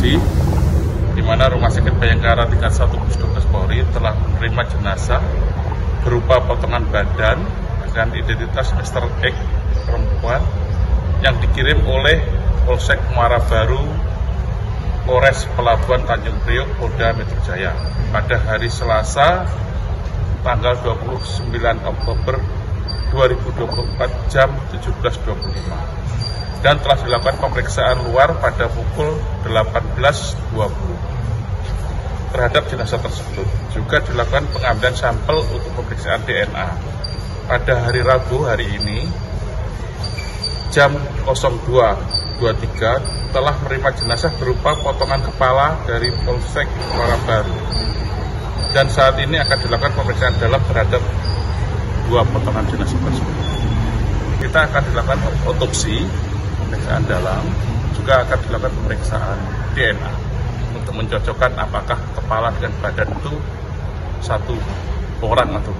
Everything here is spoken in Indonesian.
di mana Rumah Sakit Bayangkara 31 Pusdokes Polri telah menerima jenazah berupa potongan badan dengan identitas Mr. X perempuan yang dikirim oleh Polsek Muara Baru Polres Pelabuhan Tanjung Priok Polda Metro Jaya pada hari Selasa tanggal 29 Oktober 2024 jam 17.25 dan telah dilakukan pemeriksaan luar pada pukul 18.20 terhadap jenazah tersebut. Juga dilakukan pengambilan sampel untuk pemeriksaan DNA. Pada hari Rabu hari ini jam 02.23 telah menerima jenazah berupa potongan kepala dari Polsek Muara Baru. Dan saat ini akan dilakukan pemeriksaan dalam terhadap dua potongan jenazah tersebut. Kita akan dilakukan otopsi, pemeriksaan dalam, juga akan dilakukan pemeriksaan DNA untuk mencocokkan apakah kepala dan badan itu satu orang atau